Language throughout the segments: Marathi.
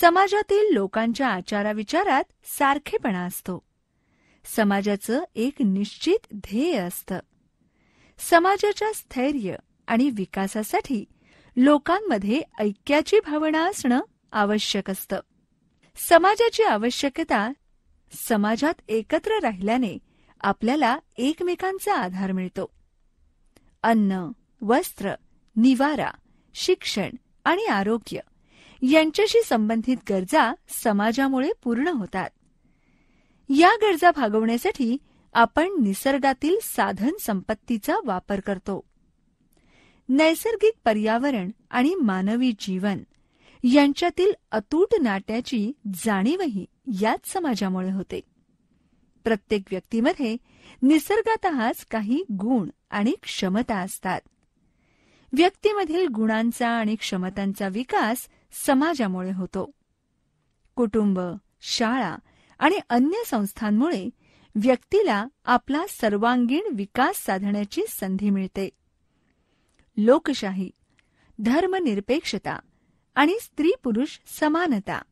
समाजातील लोकांच्या आचाराविचारात सारखेपणा असतो. समाजाचं एक निश्चित ध्येय असतं. समाजाच्या स्थैर्य आणि विकासासाठी लोकांमध्ये ऐक्याची भावना असणं आवश्यक असतं. समाजाची आवश्यकता समाजात एकत्र राहिल्याने आपल्याला एकमेकांचा आधार मिळतो. अन्न वस्त्र निवारा शिक्षण आणि आरोग्य यांच्याशी संबंधित गरजा समाजामुळे पूर्ण होतात. या गरजा भागवण्यासाठी आपण निसर्गातील साधन संपत्तीचा वापर करतो. नैसर्गिक पर्यावरण आणि मानवी जीवन यांच्यातील अतूट नाट्याची जाणीवही याच समाजामुळे होते. प्रत्येक व्यक्तीमध्ये निसर्गातच काही गुण आणि क्षमता असतात. व्यक्तीमधील गुणांचा आणि क्षमतांचा विकास समाजामुळे होतो. कुटुंब शाळा आणि अन्य संस्थांमुळे व्यक्तीला आपला सर्वांगीण विकास साधण्याची संधी मिळते. लोकशाही धर्मनिरपेक्षता आणि स्त्री पुरुष समानता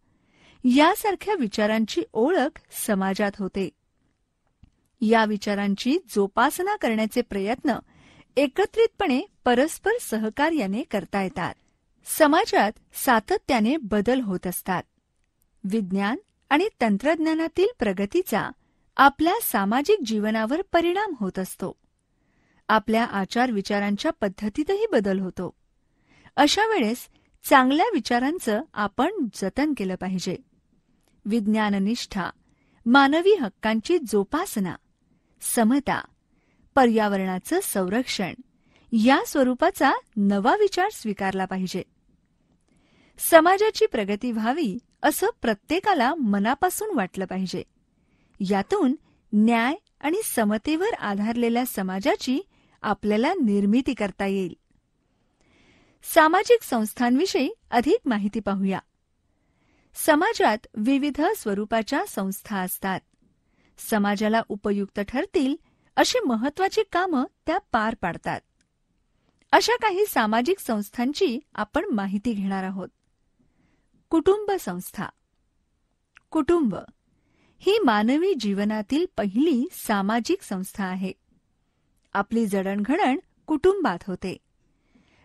यासारख्या विचारांची ओळख समाजात होते. या विचारांची जोपासना करण्याचे प्रयत्न एकत्रितपणे परस्पर सहकार्याने करता येतात. समाजात सातत्याने बदल होत असतात. विज्ञान आणि तंत्रज्ञानातील प्रगतीचा आपल्या सामाजिक जीवनावर परिणाम होत असतो. आपल्या आचार विचारांच्या पद्धतीतही बदल होतो. अशा वेळेस चांगल्या विचारांचं आपण जतन केलं पाहिजे. विज्ञाननिष्ठा मानवी हक्कांची जोपासना समता पर्यावरणाचं संरक्षण या स्वरूपाचा नवा विचार स्वीकारला पाहिजे. समाजाची प्रगती व्हावी असं प्रत्येकाला मनापासून वाटलं पाहिजे. यातून न्याय आणि समतेवर आधारलेल्या समाजाची आपल्याला निर्मिती करता येईल. सामाजिक संस्थांविषयी अधिक माहिती पाहूया. समाजात विविध स्वरूपाच्या संस्था असतात. समाजाला उपयुक्त ठरतील अशी महत्वाची कामं त्या पार पाडतात. अशा काही सामाजिक संस्थांची आपण माहिती घेणार आहोत. कुटुंब संस्था. कुटुंब ही मानवी जीवनातील पहिली सामाजिक संस्था आहे. आपली जडणघडण कुटुंबात होते.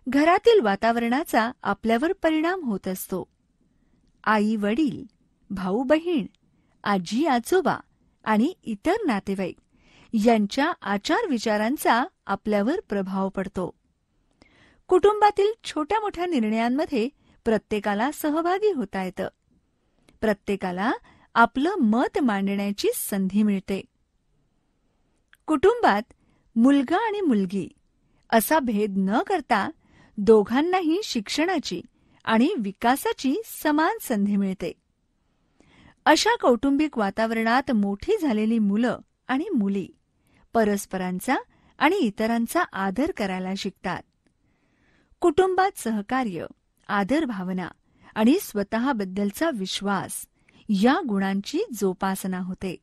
घरातील वातावरणाचा आपल्यावर परिणाम होत असतो. आई वडील भाऊ बहीण आजी आजोबा आणि इतर नातेवाईक यांच्या आचार विचारांचा आपल्यावर प्रभाव पडतो. कुटुंबातील छोट्या मोठ्या निर्णयांमध्ये प्रत्येकाला सहभागी होता येतं. प्रत्येकाला आपलं मत मांडण्याची संधी मिळते. कुटुंबात मुलगा आणि मुलगी असा भेद न करता दोघांनाही शिक्षणाची आणि विकासाची समान संधी मिळते. अशा कौटुंबिक वातावरणात मोठी झालेली मुलं आणि मुली परस्परांचा आणि इतरांचा आदर करायला शिकतात. कुटुंबात सहकार्य आदर भावना आणि स्वतःबद्दलचा विश्वास या गुणांची जोपासना होते.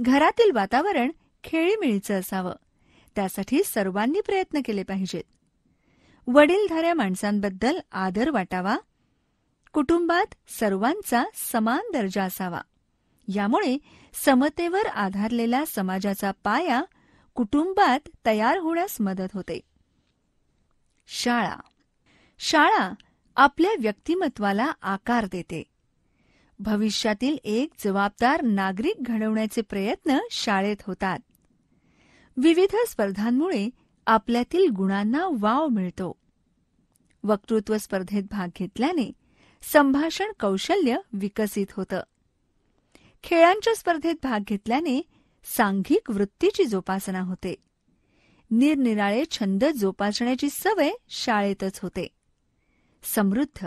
घरातील वातावरण खेळीमेळीचं असावं. त्यासाठी सर्वांनी प्रयत्न केले पाहिजेत. वडीलधाऱ्या माणसांबद्दल आदर वाटावा. कुटुंबात सर्वांचा समान दर्जा असावा. यामुळे समतेवर आधारलेला समाजाचा पाया कुटुंबात तयार होण्यास मदत होते. शाळा शाळा आपल्या व्यक्तिमत्वाला आकार देते. भविष्यातील एक जबाबदार नागरिक घडवण्याचे प्रयत्न शाळेत होतात. विविध स्पर्धांमुळे आपल्यातील गुणांना वाव मिळतो. वक्तृत्व स्पर्धेत भाग घेतल्याने संभाषण कौशल्य विकसित होतं. खेळांच्या स्पर्धेत भाग घेतल्याने सांघिक वृत्तीची जोपासना होते. निरनिराळे छंद जोपासण्याची सवय शाळेतच होते. समृद्ध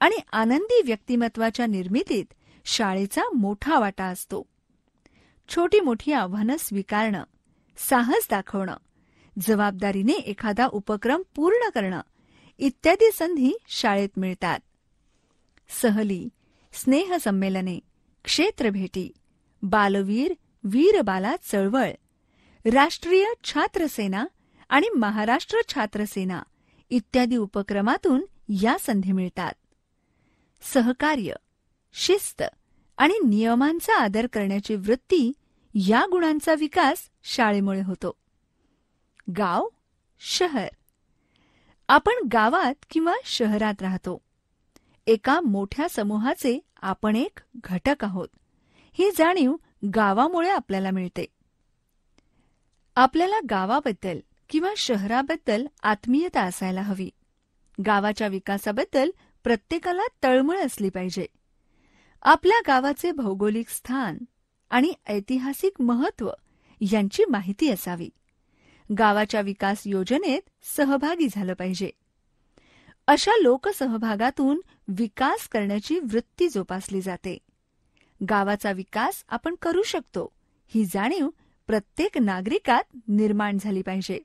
आणि आनंदी व्यक्तिमत्वाच्या निर्मितीत शाळेचा मोठा वाटा असतो. छोटी मोठी आव्हानं स्वीकारणं साहस दाखवणं जबाबदारीने एखादा उपक्रम पूर्ण करणं इत्यादी संधी शाळेत मिळतात. सहली स्नेहसंमेलने क्षेत्रभेटी बालवीर वीरबाला चळवळ राष्ट्रीय छात्रसेना आणि महाराष्ट्र छात्रसेना इत्यादी उपक्रमातून या संधी मिळतात. सहकार्य शिस्त आणि नियमांचा आदर करण्याची वृत्ती या गुणांचा विकास शाळेमुळे होतो. गाव शहर. आपण गावात किंवा शहरात राहतो. एका मोठ्या समूहाचे आपण एक घटक आहोत. ही जाणीव गावामुळे आपल्याला मिळते. आपल्याला गावाबद्दल किंवा शहराबद्दल आत्मीयता असायला हवी. गावाच्या विकासाबद्दल प्रत्येकाला तळमळ असली पाहिजे. आपल्या गावाचे भौगोलिक स्थान आणि ऐतिहासिक महत्त्व यांची माहिती असावी. गावाच्या विकास योजनेत सहभागी झालं पाहिजे. अशा लोकसहभागातून विकास करण्याची वृत्ती जोपासली जाते. गावाचा विकास आपण करू शकतो ही जाणीव प्रत्येक नागरिकात निर्माण झाली पाहिजे.